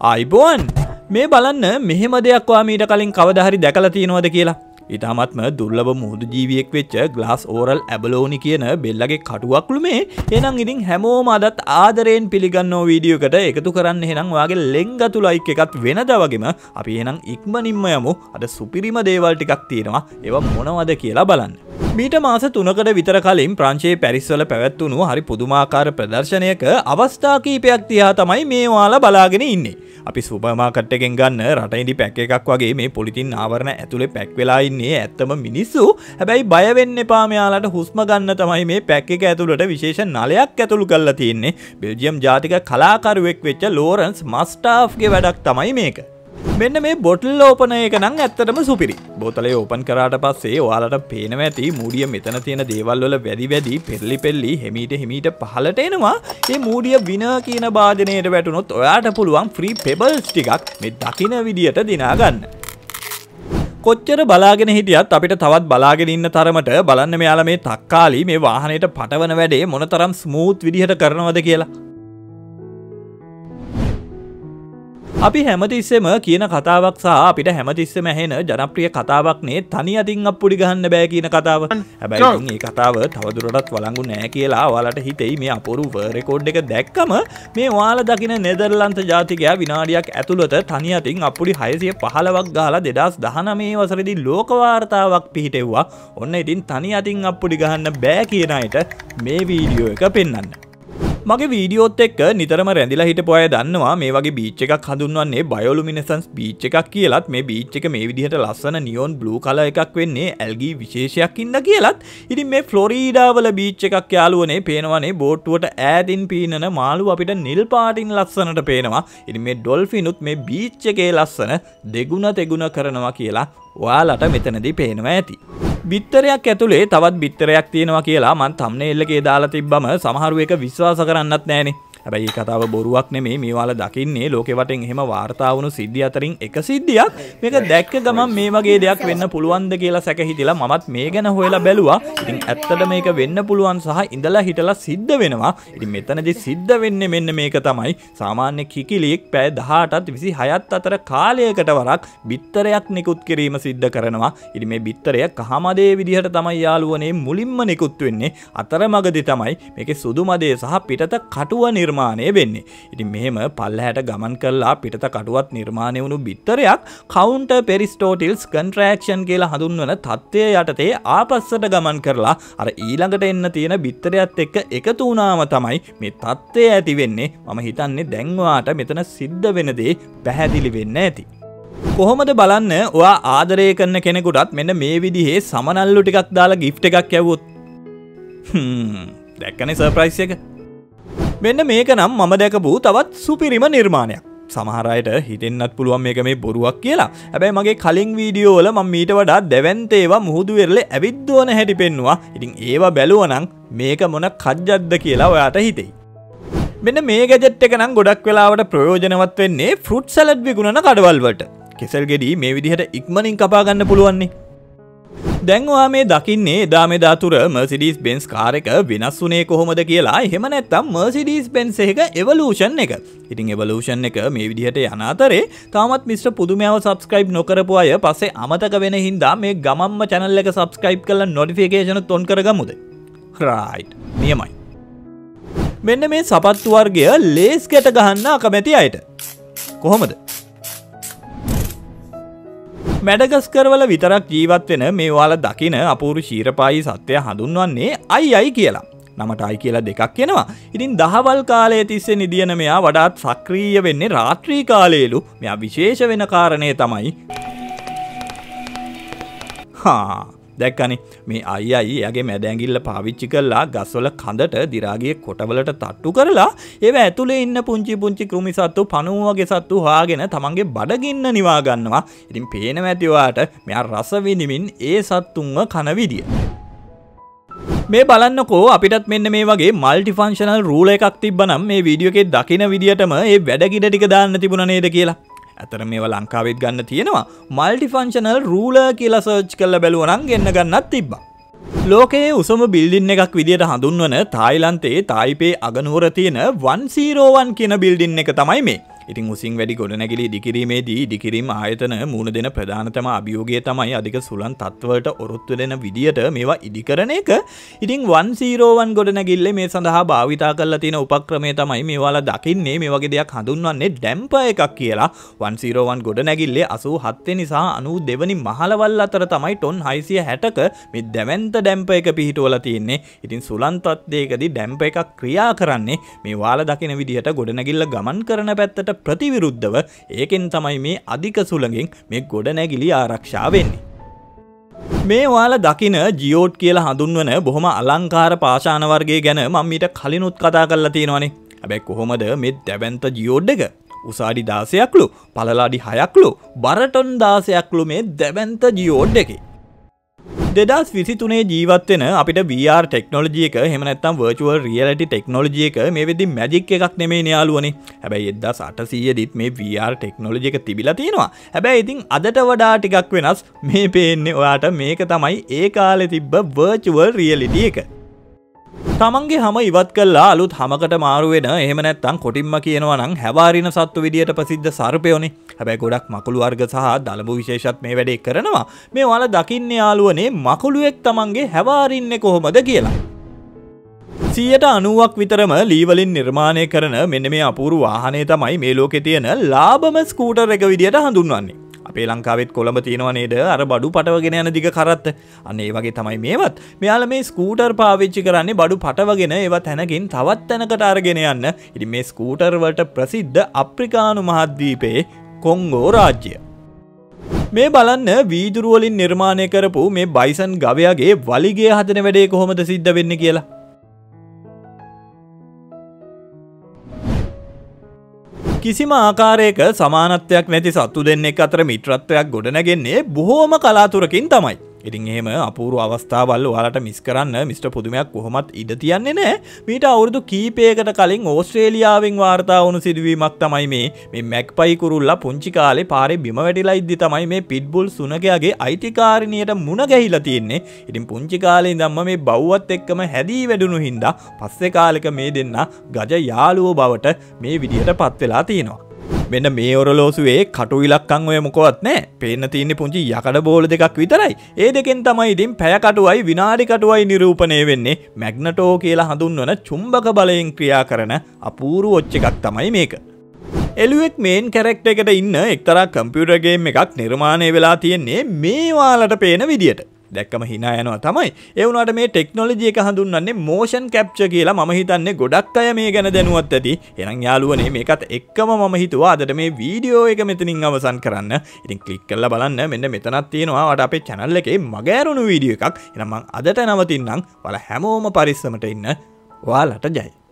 අයිබෝන් මේ බලන්න මෙහෙම දෙයක් වා මීට කලින් කවදහරි දැකලා තියෙනවද කියලා. ඉතාමත්ම දුර්ලබ මුහුදු ජීවියෙක් වෙච්ච ගලාස් ඕරල් ඇබලෝනි කියන බෙල්ලගේ කටුවක්ලු මේ එනම් ඉතින් හැමෝම අදත් ආදරයෙන් පිළිගන්නෝ වීඩියෝකට එකතු කරන්න. හෙනම් වගේ ලෙංගතු ලයික් එකත් වෙනද වගේම අපි එනම් ඉක්මනින්ම යමු. අද සුපිරිම දේවල් ටිකක් තියෙනවා. ඒව මොනවද කියලා බලන්න. මීට මාස තුනකට විතර කලින් ප්‍රංශයේ පැරිස්වල පැවැත්වුණු හරි පුදුමාකාර ප්‍රදර්ශනයක අවස්ථා කීපයක් තියා තමයි මේවාලා බලාගෙන ඉන්නේ. අපි සුපමාකට් එකෙන් ගන්න රටයිඩි පැක් එකක් වගේ මේ පොලිතින් ආවරණ ඇතුළේ පැක් වෙලා ඉන්නේ ඇත්තම මිනිස්සු. හැබැයි බයවෙන්න එපාමයාලට හුස්ම ගන්න තමයි මේ පැක් එක ඇතුළට විශේෂ නලයක් ඇතුළු කල්ලා තියෙන්නේ. බෙල්ජියම් ජාතික කලාකරුවෙක් වෙච්ච ලෝරන්ස් මස්ටාෆ්ගේ වැඩක් තමයි මේක. මෙන්න මේ බොටල් ඕපන එක නම් ඇත්තටම සුපිරි. බෝතලේ ඕපන් කරාට පස්සේ ඔයාලට පේනව ඇති මූඩිය මෙතන තියෙන දේවල් වල වැඩි වැඩි පෙරලි පෙල්ලි හෙමීට හිමීට පහලට එනවා. ඒ මූඩිය වින කියන භාජනයට වැටුනොත් ඔයාට පුළුවන් ෆ්‍රී පෙබල්ස් ටිකක් මේ දකින විදියට දිනාගන්න කොච්චර බලාගෙන හිටියත් අපිට තවත් බලාගෙන ඉන්න තරමට බලන්න මෙයාල මේ තක්කාලි මේ වාහනයට පටවන වැඩේ මොනතරම් ස්මූත් විදිහට කරනවද කියලා. අපි හැමතිස්සෙම කියන කතාවක් සහ අපිට හැමතිස්සෙම ඇහෙන ජනප්‍රිය කතාවක්නේ තනි අතින් අප්පුඩි ගහන්න බෑ කියන කතාව. හැබැයි ඒ කතාව තවදුරටත් වලංගු නෑ කියලා ඔයාලට හිතෙයි. මේ අපුරු රෙකෝඩ් එක දැක්කම මේ ඔයාල දකින නෙදර්ලන්ත ජාතිකයා විනාඩියක් ඇතුළත තනි අතින් අප්පුඩි හයසිය පහලවක් ගාලා දෙදස් දහනමේ වසරදි ලෝකවාර්තාවක් පිහිටෙව්වා. ඔන්න ඉතින් තනි අතින් අප්පුඩි ගහන්න බෑ කියන අයට මේ වීඩියෝ එක පෙන්න්න මගේ වීඩියෝත් එක්ක නිතරම රැඳිලා හිටපු අය දන්නවා මේ වගේ බීච් එකක් හඳුන්වන්නේ බයෝලුමිනසන්ස් බීච් එකක් කියලත් මේ බීච් එක මේ විදිහට ලස්සන නියෝන් බ්ලූ කල එකක් වෙන්නේ ඇල්ගී විශේෂයක් ඉන්න කියලත් ඉතින් මේ ෆ්ලොරීඩාවල බීච් එකක් යාලුවනේ පේනවනේ බෝට්ටුවට ඈතින් පීනන මාළු අපිට නිල් පාටින් ලස්සනට පේනවා ඉතින් මේ ඩොල්ෆිනුත් මේ බීච් එකේ ලස්සන දෙගුණ තෙගුණ කරනවා කියලා ඔයාලට මෙතනදී පේනවා ඇති. බිත්තරයක් ඇතුළේ තවත් බිත්තරයක් තියෙනවා කියලා මන් තම්න එල්ලගේ දාලා තිබ්බම සමහරුව එක විශ්වාස කරන්නත් නෑනේ. හැබැයි කතාව බොරුවක් නෙමේ මේවාල දකින්නේ ලෝකෙවටෙන් එහෙම වාර්තාවුණු සිද්ධිය අතරින් එක සිද්ධියක්. මේක දැක්ක ගමන් මේ වගේ දෙයක් වෙන්න පුළුවන්ද කියලා සැක හිතිලා මමත් මේ ගැන හොයලා බැලුවා. ඉතින් ඇත්තට මේක වෙන්න පුළුවන් සහ ඉඳලා හිටලා සිද්ධ වෙනවා. ඉතින් මෙතනදි සිද්ධ වෙන්නේ මෙන්න මේක තමයි. සාමාන්‍ය කිකිලියෙක් පැය 18ත් 26ත් අතර කාලයකට වරක් බිත්තරයක් නිකුත් කිරීම සිද්ධ කරනවා. ඉතින් මේ බිත්තරය කහමදේ විදිහට තමයි යාළුවනේ මුලින්ම නිකුත් වෙන්නේ. අතරමඟදි තමයි මේකේ සුදු මදේ සහ පිටත කටුව නිර්මාණය නිර්මාණය වෙන්නේ. ඉතින් මෙහෙම පල්ලහැට ගමන් කරලා පිටත කටුවත් නිර්මාණය වුණු බිත්තරයක් කවුන්ට පෙරිස්ටෝටිල්ස් කන්ට්‍රෑක්ෂන් කියලා හඳුන්වන තත්ත්වය යටතේ ආපස්සට ගමන් කරලා අර ඊළඟට එන්න තියෙන බිත්තරයත් එක්ක එකතු වුණාම තමයි මේ තත්ත්වය ඇති වෙන්නේ මම හිතන්නේ දැන්වාට මෙතන සිද්ධ වෙනදේ පැහැදිලි වෙන්න ඇති. කොහොමද බලන්න ඔයා ආදරය කරන කෙනෙකුටත් මෙන්න මේ විදිහේ සමනල්ලු ටිකක් දාලා ගිෆ්ට එකක් ඇවුත් දැක්කන සර්ප්‍රයිස් එක මෙන්න මේක නම් මම දැකපු තවත් සුපිරිම නිර්මාණයක්. සමහරයට හිතෙන්න්නත් පුළුවන් මේක මේ බොරුවක් කියලා. හැබැයි මගේ කලින් වීඩියෝල ම මීට වඩා දැවන්තේවා මුහුදුවෙරල ඇවිද්දුවන හැටි පෙන්වා ඉතින් ඒවා බැලුවනං මේක මොන කජ්ජද්ද කියලා ඔයාට හිතෙයි. මෙන්න මේ ගැජෙට් එක නම් ගොඩක් වෙලාවට ප්‍රයෝජනවත් වෙන්නේ ෆෘට් සැලඩ් විගුණන කඩවල්වට කෙසල් ගෙඩී මේ විදිහට ඉක්මනින් කපාගන්න පුළුවන්නේ. දැන්වා මේ දකින්නේ එදා මෙදාතුර මර්සිඩීස් බෙන්ස් කාරක වෙනස් වනේ කොහොමද කියලා? එහෙම නැත්තම් මර්සිඩීස් බෙන්ස් එක එවලූෂන් එක. ඉතින් එවලූෂන් එක මේ විදිහට යනාතරේ තාමත් මිස්ට පුදුමයාව සබස්ක්‍රයිබ් නොකරපු අය පස්සේ අමතක වෙන හින්දා මේ ගමම්ම චැනල්ල එක සබස්ක්‍රයිබ් කල නොටිෆිකේෂන තොන් කරගමුද? රයිට් නියමයි. මෙන්න මේ සපත්තුවර්ගය ලේස් ගැට ගහන්න අකමැති අයට. කොහොමද? මැඩගස්කරවල විතරක් ජීවත් වෙන මේවාල දකින අපූරු ශීරපායි සත්‍යය හඳුන්වන්නේ අයි අයි කියලා. නමට අයි කියලා දෙකක් කෙනවා. ඉතින් දහවල් කාලය තිස්සේ නිදියන මෙයා වඩාත් සක්‍රීය වෙන්නේ රාත්‍රී කාලේලු මෙයා විශේෂ වෙන කාරණය තමයි. හා දැක්කනි. මේ අයි අයි යගේ මැදැගිල්ල පාවිච්චි කරලා ගස්වල කඳට දිරාගේ කොටවලට තට්ටු කරලා ඒව ඇතුළේ ඉන්න පුංචි පුංචි කෘමිසත්තු පනුවගේ සත්තු හාගෙන තමන්ගේ බඩගින්න නිවාගන්නවා ඉතින් පේන ඇතිවාට මෙයා රසවිනිමින් ඒ සත්තුන්ව කනවිදිිය. මේ බලන්නකෝ අපිටත් මෙන්න මේ වගේ මල්ටිෆංශනල් රූල එකක් තිබනම් මේ වීඩියෝ එකේ දකින විදිටම ඒ වැඩගිඩ ටික දාන්න තිබුණ නේද කියලා. ඇතර මේව ලංකාවෙත් ගන්න තියෙනවා මල්ටිෆංශනල් රූල කියලා සර්ච් කල්ල බැලුවනන් ගන්න ගන්නත් තිබ්බා. ලෝකයේ උසම බිල්ඩින් එකක් විදියට හඳුන්වන තායිලන්තේ තායිපේ අගනුවර තියෙන 101 කියන බිල්ඩින් එක තමයි මේ. ඉතින් උසින් වැඩි ගොඩනැගිලි ඉදිකිරීමේදී ඉදිකිරීම ආයතන මුණ දෙන ප්‍රධානතම අභියෝගය තමයි අධික සුළන් තත්වලට ඔරොත්තු දෙන විදියට මේවා ඉදිකරන එක. ඉතින් 101 ගොඩනැගිල්ලේ මේ සඳහා භාවිතා කරලා තියෙන උපක්‍රමය තමයි මේවාලා දකින්නේ. මේ වගේ දෙයක් හඳුන්වන්නේ ඩැම්පර් එකක් කියලා. 101 ගොඩනැගිල්ලේ 87 වෙනි සහ 92 වෙනි මහලවල් අතර තමයි ටොන් 660ක මේ දැවැන්ත ඩැම්පර් එක පිහිටුවලා තියෙන්නේ. ඉතින් සුළන් තත්ත්වයකදී ඩැම්පර් එකක් ක්‍රියා කරන්නේ මේ වාලා දකින විදිහට ගොඩනැගිල්ල ගමන් කරන පැත්තට ප්‍රතිවිරුද්ධව ඒකෙන් තමයි මේ අධික සුළඟින් මේ ගොඩනැගිලි ආරක්ෂා වෙන්නේ. මේ වාල දකින ජියෝට් කියලා හඳුන්වන බොහොම අලංකාර පාශාන වර්ගේ ගැන මම ඊට කලිනුත් කතා කරලා තියෙනවානේ. හැබැයි කොහොමද මේ දැවැන්ත ජියෝඩ් එක? උසාඩි 16ක්ලු, පළලාඩි 6ක්ලු, බරටොන් 16ක්ලු මේ දැවැන්ත ජියෝඩ් එකේ. දෙදස් විසිතුනේ ජීවත්වෙන අපිට VR ටෙක්නෝජිය එක හෙමනත්තම් වර්චුවල් රියලටි ටෙක්නෝජිය එක මේ වෙදි මැජික් එකක් නෙමේ යාලුවනේ හැබැයි එදදා සටසීයදිත් මේ VR ටෙක්නෝජි එක තිබිලා තියෙනවා. හැබැයි ඉතින් අදට වඩා ටිකක් වෙනස් මේ පේන්නේ ඔයාට මේක තමයි ඒ කාලෙ තිබ්බ වර්චුවල් රියලිටිය එක. තමන්ගේ හම ඉවත් කල්ලා අලුත් හමකට මාරුවෙන එහෙම නැත්තං කොටින්ම කියනවා නම් හැවාරින සත්තු විදියට ප්‍රසිද්ධ සර්පයෝනේ. හැබැයි ගොඩක් මකුළු වර්ග සහ දළබු විශේෂත් මේ වැඩේ කරනවා. මේ වල දකින්න යාලුවනේ මකුළුවෙක් තමන්ගේ හැවාරින්නේ කොහොමද කියලා. සියට අනුවක් විතරම ලීවලින් නිර්මාණය කරන මෙන්න මේ අපූරු වාහනය තමයි මේ ලෝකෙ තියෙන ලාබම ස්කූටර් එක විදියට හඳුන්වන්නේ. අපේ ලංකාවෙත් කොළඹ තියෙනවා නේද? අර බඩු පටවගෙන යන දිග කරත්ත. අන්න ඒ වගේ තමයි මේවත්. මෙයාල මේ ස්කූටර් පාවිච්චි කරන්නේ බඩු පටවගෙන ඒවත් තැනකින් තවත් තැනකට අරගෙන යන්න. ඉතින් මේ ස්කූටර් වලට ප්‍රසිද්ධ අප්‍රිකානු මහද්වීපයේ කොංගෝ රාජ්‍ය මේ බලන්න වීදුරුවලින් නිර්මාණය කරපු මේ බයිසන් ගවයාගේ වලිගේ හදන වැඩේ කොහොමද සිද්ධ වෙන්න කියලා කිසිම ආකාරයක සමානත්වයක් නැති සත්තු දෙන්නෙක් අතර මිත්‍රත්වයක් ගොඩනැගෙන්නේ බොහෝම කලාතුරකින් තමයි. ඉතින් එහෙම අපූරු අවස්ථාවල් ඔයාලට මිස් කරන්න මිස්ට පුදුමයක් කොහොමත් ඉඩ තියන්නේ නෑ මීට අවුරුදු කීපයකට කලින් ඕස්ට්‍රේලියාවෙන් වාර්තා වුණු සිදුවීමක් තමයි මේ. මේ මැක්පයි කුරුල්ලා පුංචි කාලේ පාරේ බිම වැටිලා ඉද්දි තමයි මේ පිට්බුල් සුනකයාගේ අයිතිකාරිනියට මුණ ගැහිලා තියෙන්නේ. ඉතින් පුංචි කාලේ ඉඳන්ම මේ බව්වත් එක්කම හැදී වැඩුණු හින්දා පස්සේ කාලෙක මේ දෙන්න ගජ යාළුවෝ බවට මේ විදිහට පත් වෙලා තියෙනවා. මෙන්න මේ ඔරලෝසුවේ කටු ඉලක්කං ඔය මොකොත් නෑ. පේන්න තියන්නේ පුංචි යකඩ බෝල දෙකක් විතරයි. ඒ දෙකෙන් තමයි ඉතින් පැයකටුවයි විනාඩි කටුවයි නිරූපණය වෙන්නේ. මැග්නටෝ කියලා හඳුන්වන චුම්බක බලයෙන් ක්‍රියා කරන අපූරු ඔච්ච එකක් තමයි මේක. එලුවෙක් මේන් කැරෙක්ට එකට ඉන්න එක්තරා කම්පියුටර්ගේම් එකක් නිර්මාණය වෙලා තියෙන්නේ මේවාලට පේන විදියට. දැක්කම හිනා යනවා. තමයි එවුනට මේ ටෙක්නොලජි එක හඳුන්න්නේ මෝෂන් කැප්ච කියලා ම හිතන්නේ ගොඩක් අය මේ ගැන දැනුවත් ඇති. එනම් යාලුවනේ මේකත් එක්කම මම හිතුවා. අදට මේ වීඩියෝ එක මෙතනින් අවසන් කරන්න. ඉතින් කලික් කල්ල බලන්න. මෙන්න මෙතනත් තියෙනවා. වට අපේ චැනල්ල එකේ මගෑරුණු වීඩියෝ එකක්. එනමං අදට නවතින්නම්. වල හැමෝම පරිස්සමට ඉන්න. වාලට ජයි.